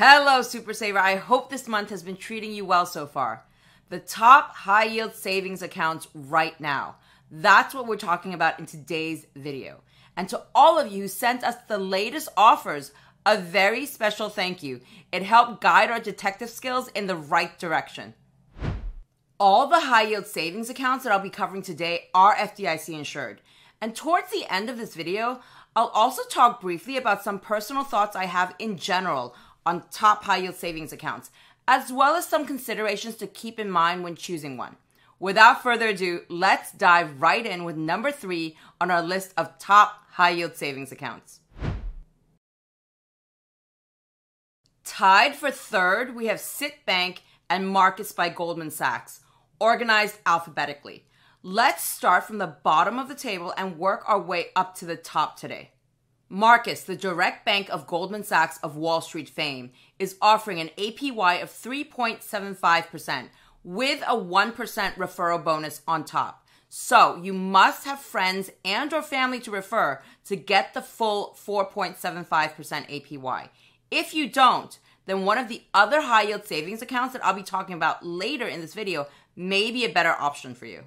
Hello, Super Saver. I hope this month has been treating you well so far. The top high yield savings accounts right now. That's what we're talking about in today's video. And to all of you who sent us the latest offers, a very special thank you. It helped guide our detective skills in the right direction. All the high yield savings accounts that I'll be covering today are FDIC insured. And towards the end of this video, I'll also talk briefly about some personal thoughts I have in general on top high yield savings accounts, as well as some considerations to keep in mind when choosing one. Without further ado, let's dive right in with number three on our list of top high yield savings accounts. Tied for third, we have CIT Bank and Marcus by Goldman Sachs, organized alphabetically. Let's start from the bottom of the table and work our way up to the top today. Marcus, the direct bank of Goldman Sachs of Wall Street fame, is offering an APY of 3.75% with a 1% referral bonus on top. So, you must have friends and or family to refer to get the full 4.75% APY. If you don't, then one of the other high yield savings accounts that I'll be talking about later in this video may be a better option for you.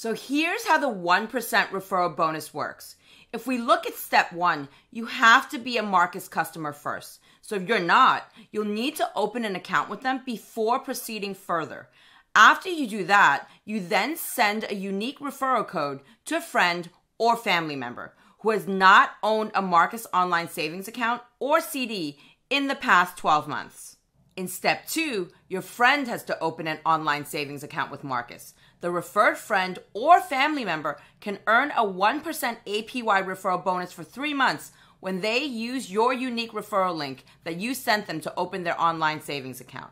So here's how the 1% referral bonus works. If we look at step one, you have to be a Marcus customer first. So if you're not, you'll need to open an account with them before proceeding further. After you do that, you then send a unique referral code to a friend or family member who has not owned a Marcus online savings account or CD in the past 12 months. In step two, your friend has to open an online savings account with Marcus the referred friend or family member can earn a 1% APY referral bonus for three months when they use your unique referral link that you sent them to open their online savings account.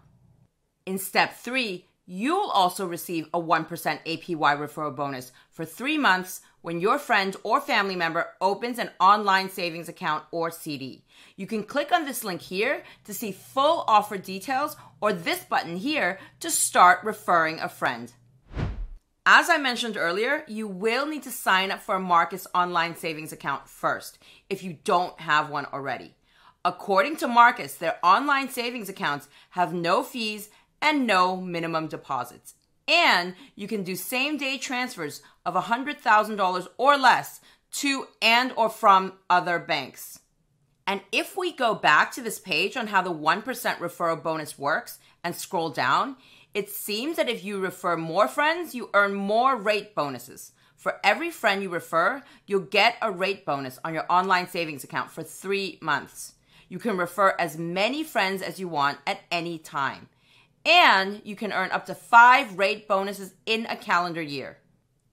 In step three, you'll also receive a 1% APY referral bonus for three months when your friend or family member opens an online savings account or CD. You can click on this link here to see full offer details or this button here to start referring a friend. As I mentioned earlier, you will need to sign up for a Marcus online savings account first if you don't have one already. According to Marcus, their online savings accounts have no fees and no minimum deposits. And you can do same day transfers of $100,000 or less to and or from other banks. And if we go back to this page on how the 1% referral bonus works and scroll down, it seems that if you refer more friends, you earn more rate bonuses. For every friend you refer, you'll get a rate bonus on your online savings account for three months. You can refer as many friends as you want at any time. And you can earn up to five rate bonuses in a calendar year.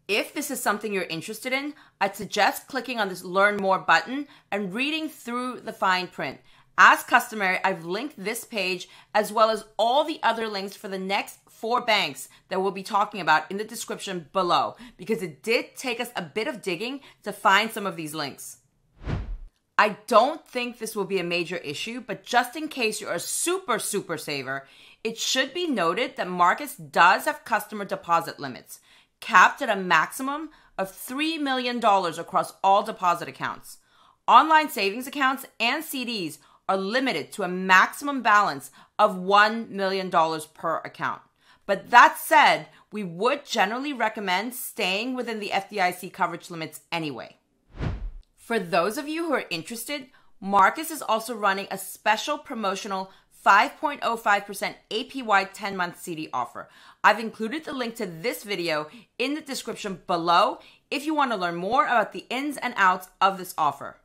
If this is something you're interested in, I'd suggest clicking on this Learn More button and reading through the fine print. As customary, I've linked this page as well as all the other links for the next four banks that we'll be talking about in the description below because it did take us a bit of digging to find some of these links. I don't think this will be a major issue, but just in case you're a super, super saver, it should be noted that Marcus does have customer deposit limits, capped at a maximum of $3 million across all deposit accounts. Online savings accounts and CDs are limited to a maximum balance of $1 million per account. But that said, we would generally recommend staying within the FDIC coverage limits anyway. For those of you who are interested, Marcus is also running a special promotional 5.05% APY 10 month CD offer. I've included the link to this video in the description below if you want to learn more about the ins and outs of this offer.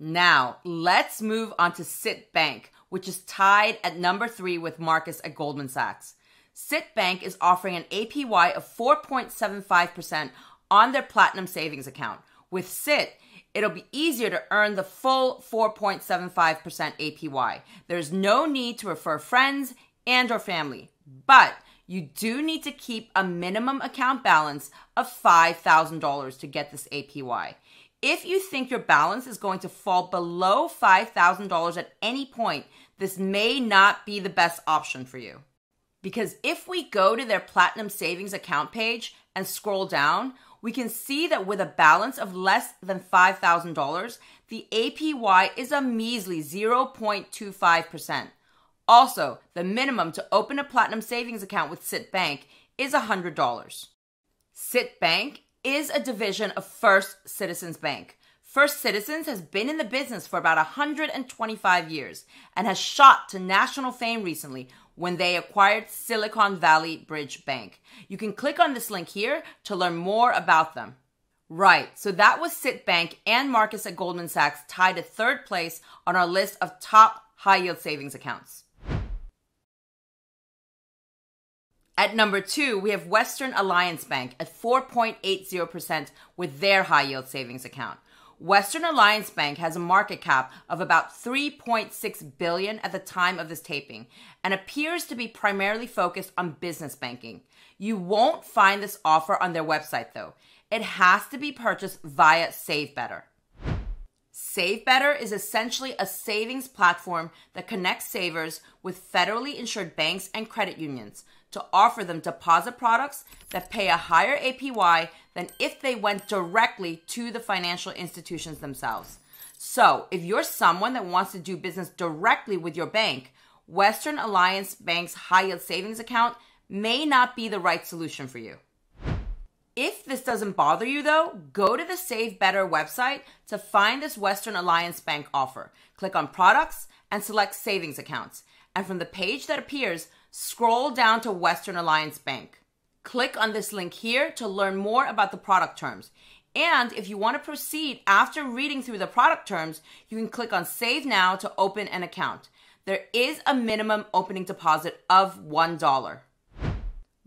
Now, let's move on to CIT Bank, which is tied at number three with Marcus at Goldman Sachs. CIT Bank is offering an APY of 4.75% on their Platinum Savings account. With CIT, it'll be easier to earn the full 4.75% APY. There's no need to refer friends and or family, but you do need to keep a minimum account balance of $5,000 to get this APY. If you think your balance is going to fall below $5,000 at any point, this may not be the best option for you. Because if we go to their Platinum Savings account page and scroll down, we can see that with a balance of less than $5,000, the APY is a measly 0.25%. Also, the minimum to open a platinum savings account with CIT Bank is $100. CIT Bank is a division of First Citizens Bank. First Citizens has been in the business for about 125 years and has shot to national fame recently when they acquired Silicon Valley Bridge Bank. You can click on this link here to learn more about them. Right, so that was CIT Bank and Marcus at Goldman Sachs tied at third place on our list of top high yield savings accounts. At number two, we have Western Alliance Bank at 4.80% with their high yield savings account. Western Alliance Bank has a market cap of about 3.6 billion at the time of this taping and appears to be primarily focused on business banking. You won't find this offer on their website though. It has to be purchased via Save Better. Save Better is essentially a savings platform that connects savers with federally insured banks and credit unions to offer them deposit products that pay a higher APY than if they went directly to the financial institutions themselves. So, if you're someone that wants to do business directly with your bank, Western Alliance Bank's high yield savings account may not be the right solution for you. If this doesn't bother you though, go to the Save Better website to find this Western Alliance Bank offer. Click on products and select savings accounts. And from the page that appears, scroll down to Western Alliance Bank. Click on this link here to learn more about the product terms. And if you want to proceed after reading through the product terms, you can click on Save Now to open an account. There is a minimum opening deposit of $1.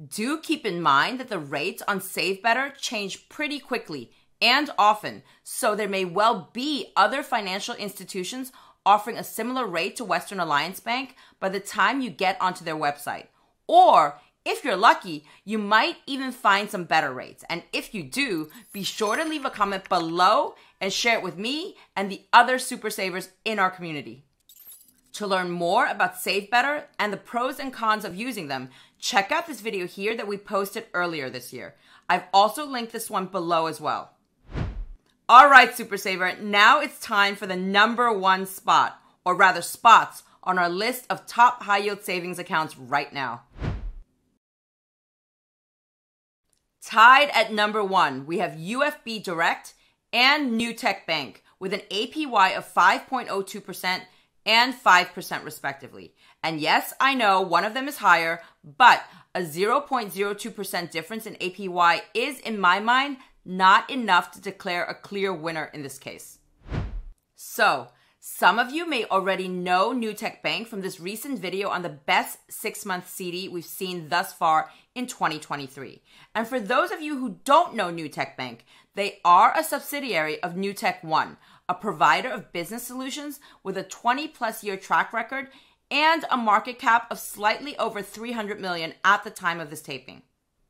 Do keep in mind that the rates on Save Better change pretty quickly and often, so there may well be other financial institutions offering a similar rate to Western Alliance Bank by the time you get onto their website. Or if you're lucky, you might even find some better rates. And if you do, be sure to leave a comment below and share it with me and the other super savers in our community. To learn more about Save Better and the pros and cons of using them, check out this video here that we posted earlier this year. I've also linked this one below as well. All right, Super Saver, now it's time for the number one spot, or rather spots, on our list of top high yield savings accounts right now. Tied at number one, we have UFB Direct and Newtek Bank with an APY of 5.02% and 5% respectively. And yes, I know one of them is higher, but a 0.02% difference in APY is, in my mind, not enough to declare a clear winner in this case. So, some of you may already know Newtek Bank from this recent video on the best six month CD we've seen thus far in 2023. And for those of you who don't know Newtek Bank, they are a subsidiary of Newtek One, a provider of business solutions with a 20 plus year track record and a market cap of slightly over 300 million at the time of this taping.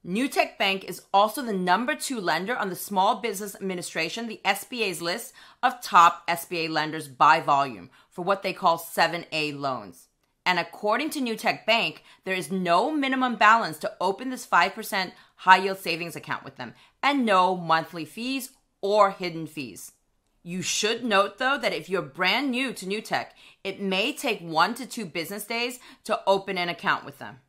Newtek Bank is also the number two lender on the Small Business Administration, the SBA's list of top SBA lenders by volume for what they call 7A loans. And according to Newtek Bank, there is no minimum balance to open this 5% high yield savings account with them and no monthly fees or hidden fees. You should note though that if you're brand new to Newtek, it may take one to two business days to open an account with them.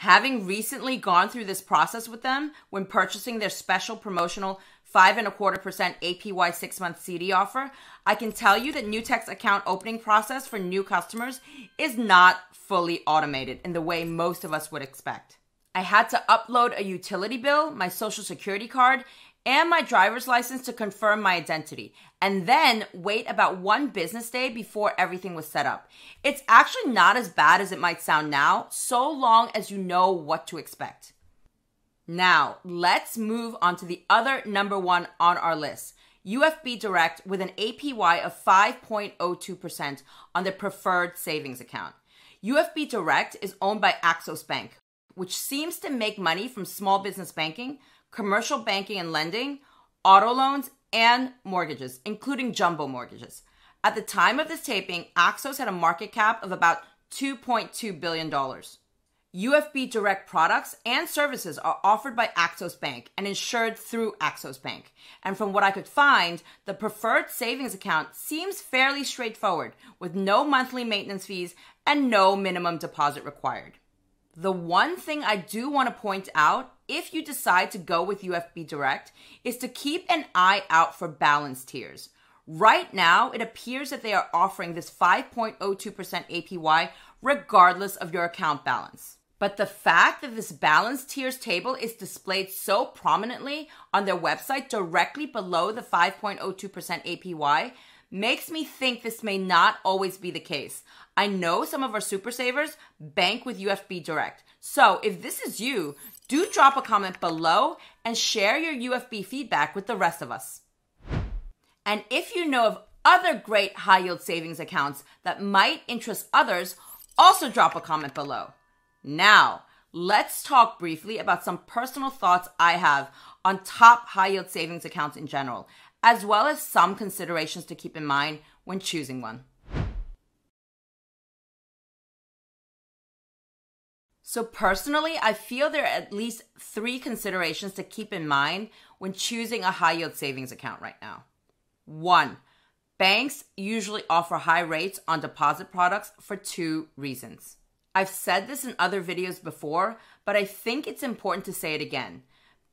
Having recently gone through this process with them when purchasing their special promotional five and a quarter percent APY six month CD offer, I can tell you that Newtek's account opening process for new customers is not fully automated in the way most of us would expect. I had to upload a utility bill, my social security card, and my driver's license to confirm my identity, and then wait about one business day before everything was set up. It's actually not as bad as it might sound now, so long as you know what to expect. Now, let's move on to the other number one on our list UFB Direct with an APY of 5.02% on their preferred savings account. UFB Direct is owned by Axos Bank, which seems to make money from small business banking commercial banking and lending, auto loans, and mortgages, including jumbo mortgages. At the time of this taping, Axos had a market cap of about $2.2 billion. UFB Direct products and services are offered by Axos Bank and insured through Axos Bank. And from what I could find, the preferred savings account seems fairly straightforward with no monthly maintenance fees and no minimum deposit required. The one thing I do want to point out if you decide to go with UFB Direct is to keep an eye out for balance tiers. Right now, it appears that they are offering this 5.02% APY regardless of your account balance. But the fact that this balance tiers table is displayed so prominently on their website directly below the 5.02% APY makes me think this may not always be the case. I know some of our super savers bank with UFB Direct. So if this is you, do drop a comment below and share your UFB feedback with the rest of us. And if you know of other great high yield savings accounts that might interest others, also drop a comment below. Now, let's talk briefly about some personal thoughts I have on top high yield savings accounts in general, as well as some considerations to keep in mind when choosing one. So, personally, I feel there are at least three considerations to keep in mind when choosing a high yield savings account right now. One, banks usually offer high rates on deposit products for two reasons. I've said this in other videos before, but I think it's important to say it again.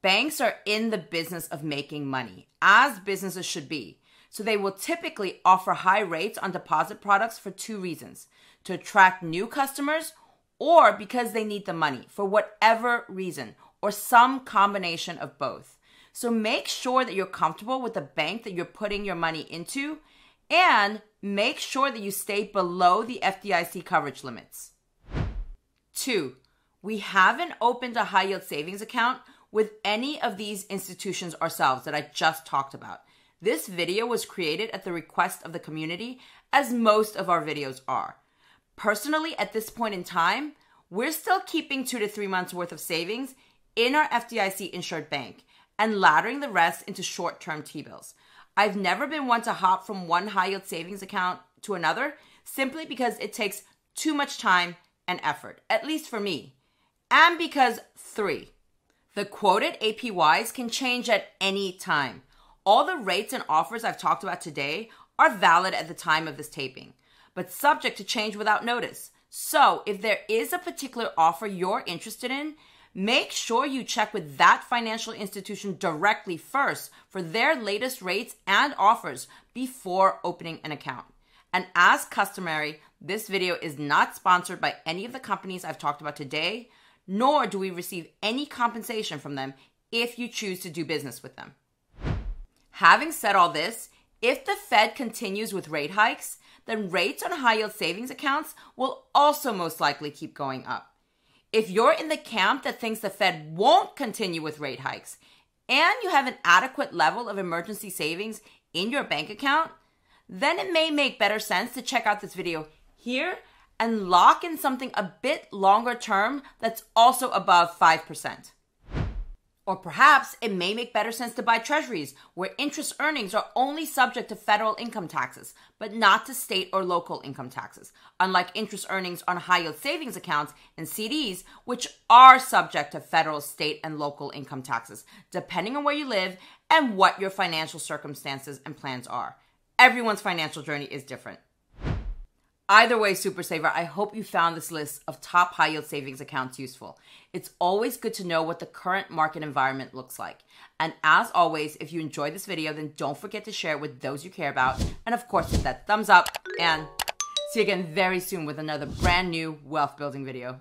Banks are in the business of making money, as businesses should be. So they will typically offer high rates on deposit products for two reasons to attract new customers or because they need the money for whatever reason or some combination of both. So make sure that you're comfortable with the bank that you're putting your money into and make sure that you stay below the FDIC coverage limits. Two, we haven't opened a high yield savings account with any of these institutions ourselves that I just talked about. This video was created at the request of the community, as most of our videos are. Personally, at this point in time, we're still keeping two to three months worth of savings in our FDIC insured bank and laddering the rest into short term T bills. I've never been one to hop from one high yield savings account to another simply because it takes too much time and effort, at least for me. And because three, the quoted APYs can change at any time. All the rates and offers I've talked about today are valid at the time of this taping, but subject to change without notice. So, if there is a particular offer you're interested in, make sure you check with that financial institution directly first for their latest rates and offers before opening an account. And as customary, this video is not sponsored by any of the companies I've talked about today, nor do we receive any compensation from them if you choose to do business with them. Having said all this, if the Fed continues with rate hikes, then rates on high yield savings accounts will also most likely keep going up. If you're in the camp that thinks the Fed won't continue with rate hikes and you have an adequate level of emergency savings in your bank account, then it may make better sense to check out this video here and lock in something a bit longer term that's also above 5%. Or perhaps it may make better sense to buy treasuries where interest earnings are only subject to federal income taxes, but not to state or local income taxes, unlike interest earnings on high yield savings accounts and CDs, which are subject to federal, state, and local income taxes, depending on where you live and what your financial circumstances and plans are. Everyone's financial journey is different. Either way, Super Saver, I hope you found this list of top high yield savings accounts useful. It's always good to know what the current market environment looks like. And as always, if you enjoyed this video, then don't forget to share it with those you care about. And of course, hit that thumbs up and see you again very soon with another brand new wealth building video.